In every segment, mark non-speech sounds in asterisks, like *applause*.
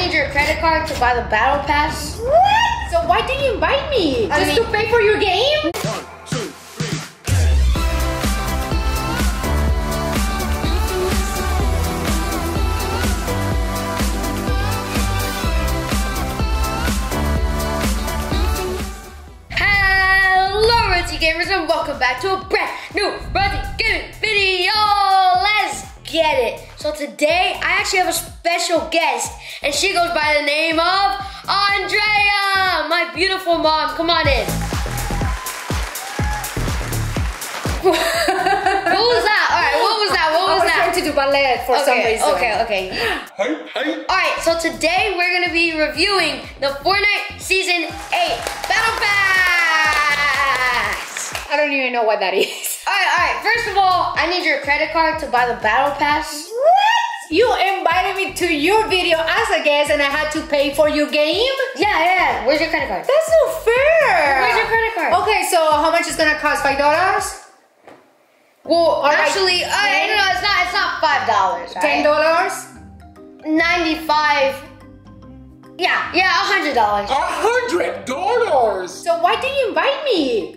need your credit card to buy the battle pass. What? So why didn't you invite me? I Just mean- to pay for your game? One, two, three. Hello, Ritzy Gamers, and welcome back to a brand new Ritzy Gaming video. Let's get it. So today, I actually have a special guest, and she goes by the name of Andrea, my beautiful mom. Come on in. *laughs* what was that? All right, what was that? What was, I was was that? trying to do ballet for some Okay, reason. okay, okay. Hey, hey. Alright, so today we're gonna be reviewing the Fortnite Season 8 Battle Pass! I don't even know what that is. Alright, alright, first of all, I need your credit card to buy the Battle Pass. What? You invited me to your video as a guest and I had to pay for your game? Yeah, yeah, where's your credit card? That's not fair. Where's your credit card? Okay, so how much is gonna cost? Five dollars? Well, right, actually, uh, no, no, it's not, it's not $5, Ten dollars? 95 Yeah, yeah, a $100. A hundred dollars. So why didn't you invite me?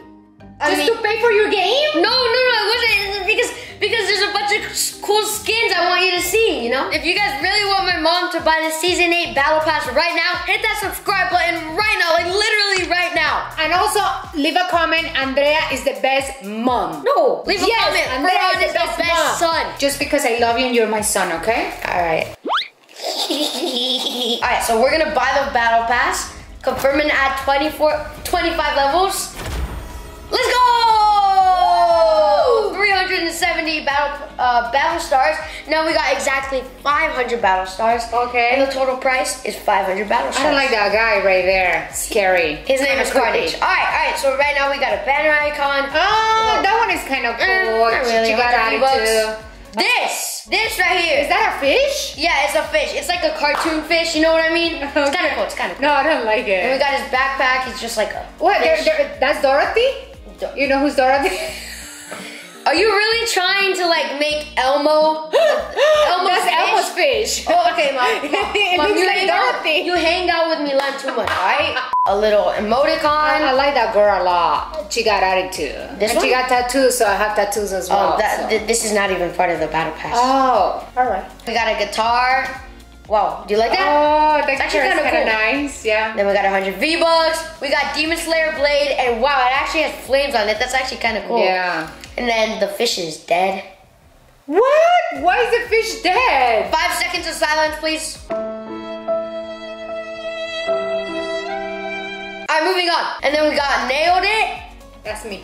I Just mean- to pay for your game? No, no, no, it wasn't because because there's a bunch of cool skins I want you to see, you know? If you guys really want my mom to buy the season 8 battle pass right now, hit that subscribe button right now, like literally right now. And also leave a comment. Andrea is the best mom. No, leave a Yes, comment. Andrea is the best mom. son. Just because I love you and you're my son, okay? Alright. *laughs* Alright, so we're gonna buy the battle pass. Confirming at 24, 25 levels. Let's go! 370 battle uh, battle stars. Now we got exactly 500 battle stars. Okay. And the total price is 500 battle stars. I don't like that guy right there. Scary. His name is Carnage. Alright, alright, so right now we got a banner icon. Oh, that one is kind of cool. Eh, not really. You got 100 attitude. This, this right here. Is that a fish? Yeah, it's a fish. It's like a cartoon fish, you know what I mean? It's kind of cool, it's kind of cool. No, I don't like it. And we got his backpack. He's just like a What? There, fish. there, that's Dorothy? Do- You know who's Dorothy? *laughs* Are you really trying to like make Elmo? *gasps* Elmo's that's fish? Elmo's fish. Oh, *laughs* okay, mom. *laughs* It Mom, you like hang out- you hang out with Milan too much, alright? A little I, I like that girl a lot. She got attitude. This and she got tattoos, so I have tattoos as oh, well. Oh, that, so. th- this is not even part of the battle pass. oh, all right. we got a guitar. Wow, do you like that? Oh, that actually guitar is kinda kind of cool. nice. Yeah. Then we got 100 V-Bucks. We got Demon Slayer Blade. And wow, it actually has flames on it. That's actually kind of cool. Yeah. And then the fish is dead. What? Why is the fish dead? Five seconds of silence, please. Alright, moving on. And then we got Nailed It. That's me.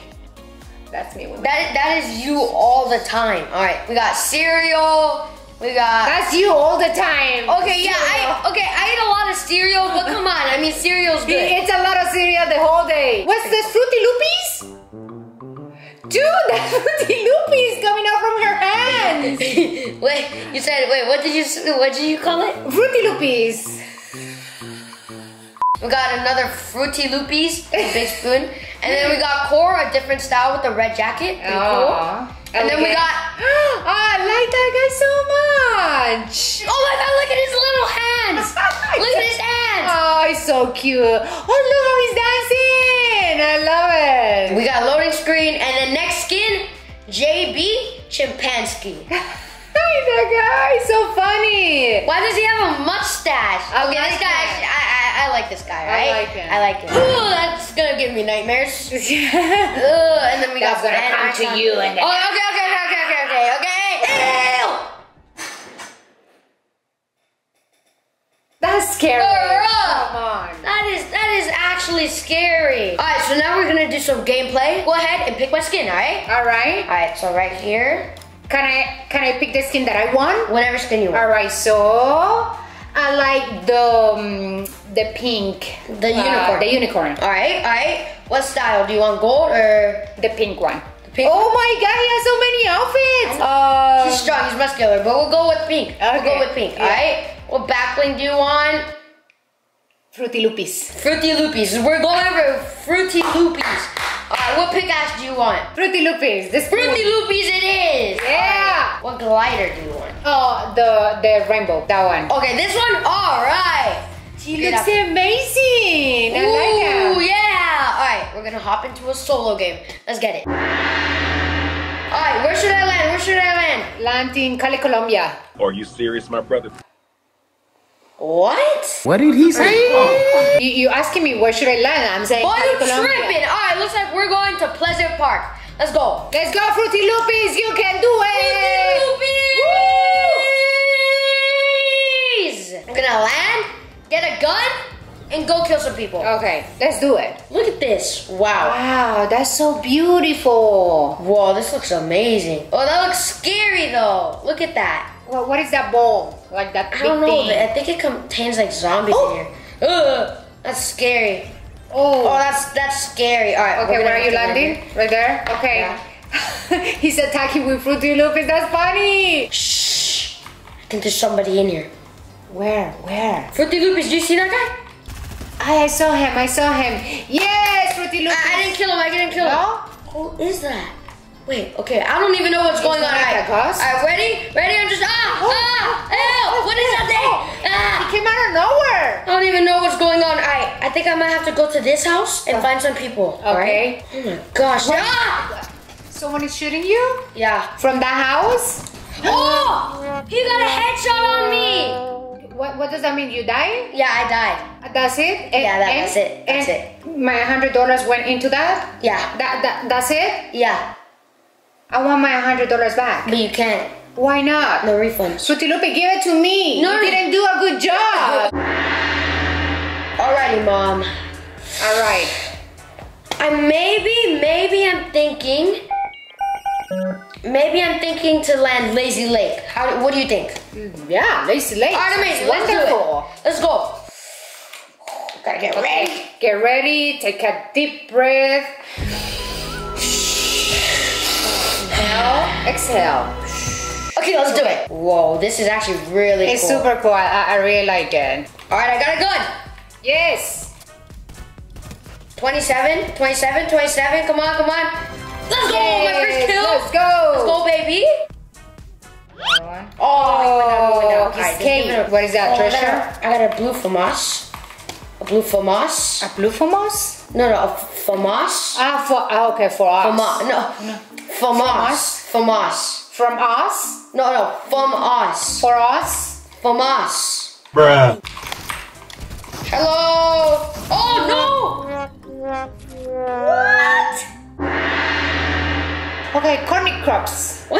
That's me. That, that is you all the time. Alright, we got Cereal. We got... That's you all the time. Okay, yeah, I okay. I eat a lot of cereal, but come on, I mean cereal's He good. eats a lot of cereal the whole day. What's this Fruity Loopies? Dude, *laughs* that Fruity Loopies coming out from her hands. *laughs* wait, you said wait. What did you what did you call it? Fruity Loopies. We got another Fruity Loopies, a big spoon, and then we got Cora, a different style with the red jacket. Pretty cool. And then we got *gasps* oh, I like that guy so much. oh my god, look at his little hands! *laughs* look at his hands! Oh, he's so cute. Oh, look how he's dancing. I love it. We got a loading screen, and the next skin, JB Chimpanski. *laughs* Hi, that guy. He's so funny. Why does he have a mustache? I okay, like this guy. I, I, I like this guy, I like him. I like him. Ooh, that's gonna give me nightmares. *laughs* And then we That's got gonna come to you and then- Oh, okay, okay, okay, okay, okay, okay, okay. Ew! That's scary. Bruh. Come on. That is that is actually scary. All right, so now we're gonna do some gameplay. Go ahead and pick my skin. All right. All right. All right. So right here, Can I can I pick the skin that I want? whatever skin you want. All right. So I like the um, the pink. The uh, unicorn. The unicorn. All right. All right. What style do you want? Gold or The pink one. the pink? Oh my God! He has so many outfits. Um, He's strong. He's muscular. But we'll go with pink. We'll go with pink. yeah. All right. What backbling do you want? Fruity Loopies. Fruity Loopies. We're going over Fruity Loopies. All right. What pickaxe do you want? Fruity Loopies. This Fruity Loopies it is. Yeah. All right. What glider do you want? Oh, the the rainbow. That one. Okay, this one. All right. He Get looks up. amazing. I like Ooh, yeah. All right, we're gonna hop into a solo game. Let's get it. All right, where should I land? Where should I land? Land in Cali, Colombia. Are you serious, my brother? What? What did he say? Oh. You, you asking me where should I land? I'm saying Boy, Cali, you tripping. All right, looks like we're going to Pleasant Park. Let's go. Let's go, Fruity Loopies. You can do it. Fruity Loopies! I'm gonna land, get a gun, and go kill some people. Okay, let's do it. Look at this. Wow. Wow, that's so beautiful. Whoa, this looks amazing. Oh, that looks scary though. Look at that. What, what is that ball? Like that I don't know. I think it contains like zombies Oh. in here. Ugh, that's scary. Oh, Oh, that's that's scary. All right. okay, where are you have to land landing? Right there? Okay. Yeah. *laughs* He's attacking with Fruity Loopies. That's funny. Shh. I think there's somebody in here. Where? Where? Fruity Loopies, do you see that guy? I saw him. I saw him. Yes, Fruity I, I didn't kill him. I didn't kill him. No? Who is that? Wait, okay, I don't even know what's going on. that Alright? Alright, ready? Ready? I'm just ah Oh, ah oh, ew! oh, What is that oh, thing? He Ah! came out of nowhere. I don't even know what's going on. Alright, I think I might have to go to this house and find some people. Okay. alright? Oh my gosh. What? Ah! Someone is shooting you Yeah. from the house. *gasps* Oh! He got a headshot on me. What, what does that mean? You died? Yeah, I died. That's it? And- Yeah, that- and- that's it. That's and My hundred dollars went into that. Yeah. That, that that's it. Yeah, I want my hundred dollars back. but you can't. Why not? No refunds. Fruity Loopy, give it to me. No, you didn't do a good job. Alrighty, mom. All right. I maybe, maybe I'm thinking. Maybe I'm thinking to land Lazy Lake. How? What do you think? Mm, yeah, Lazy Lake. All right, amazing. Let's do Wonderful. it. Let's go. Gotta get ready. Get ready. Take a deep breath. Inhale, exhale. Okay, let's do it. Whoa, this is actually really It's cool. super cool. I, I really like it. All right, I got it good. Yes. 27, 27, 27. Come on, come on. Let's go. My first kill. Let's go. Let's go, baby. Oh, he went down, he went down. Oh, All he's right, just caved. give it a- What is that, Oh, I got a- I got a blue FAMAS. A blue FAMAS. A blue FAMAS? No, no, a FAMAS. Ah, for ah, okay, for us. FAMAS. No. FAMAS. FAMAS. From us? No, no. FAMAS. For us? FAMAS. Bruh. Hello. Oh, no. What? Okay, corny crops. What?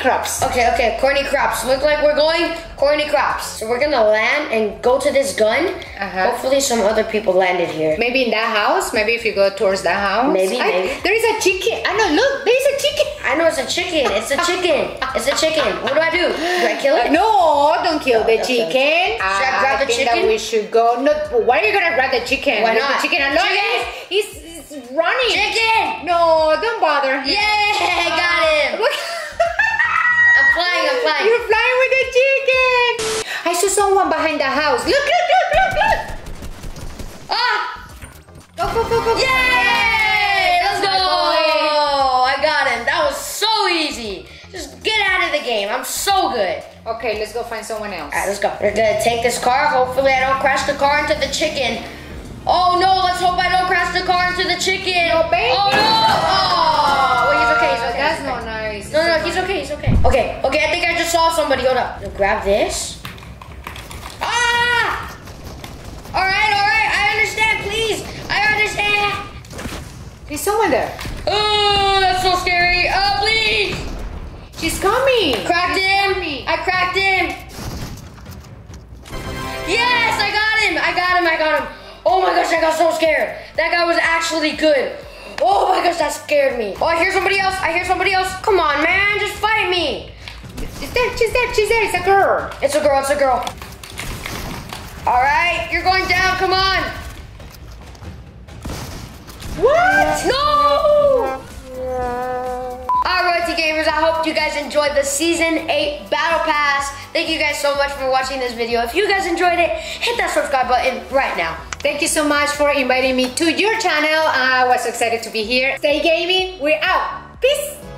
Crops. Okay, okay, corny crops. Look like we're going corny crops. So we're gonna land and go to this gun. Uh-huh. Hopefully some other people landed here. Maybe in that house. Maybe if you go towards that house. Maybe, I- maybe. There is a chicken. I know. Look, there is a chicken. I know it's a chicken. It's a chicken. It's a chicken. What do I do? Do I kill it? No, don't kill the Okay. chicken. Should I grab the think chicken? That we should go. No, why are you gonna grab the chicken? Why not? The chicken alone. Chicken! He's, he's running. Chicken! No, don't bother. Yay! I *laughs* got him. Flying. You're flying with the chicken. I saw someone behind the house. Look, look, look, look, look. Ah! Go, go, go, go. Yay! Let's go! I got him. That was so easy. Just get out of the game. I'm so good. Okay, let's go find someone else. Alright, let's go. We're gonna take this car. Hopefully, I don't crash the car into the chicken. Oh no, let's hope I don't crash the car into the chicken. No, baby. Oh no! Oh, he's okay. He's okay. That's not nice. No, no, he's okay. He's okay. Okay, okay. I think I just saw somebody. Hold up. Grab this. Ah! All right, all right. I understand. Please, I understand. There's someone there. Oh, that's so scary. Oh, please. She's coming. Cracked She's him. coming. I cracked him. Yes, I got him. I got him. I got him. Oh my gosh, I got so scared. That guy was actually good. Oh my gosh, that scared me. Oh, I hear somebody else. I hear somebody else. Come on, man. Just fight me. She's there. She's there. She's there. It's a girl. It's a girl. It's a girl. All right, you're going down. Come on. What? No! Alright, Gamers, I hope you guys enjoyed the Season 8 Battle Pass. Thank you guys so much for watching this video. If you guys enjoyed it, hit that subscribe button right now. Thank you so much for inviting me to your channel. I was excited to be here. Stay gaming. We're out. Peace.